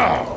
Now!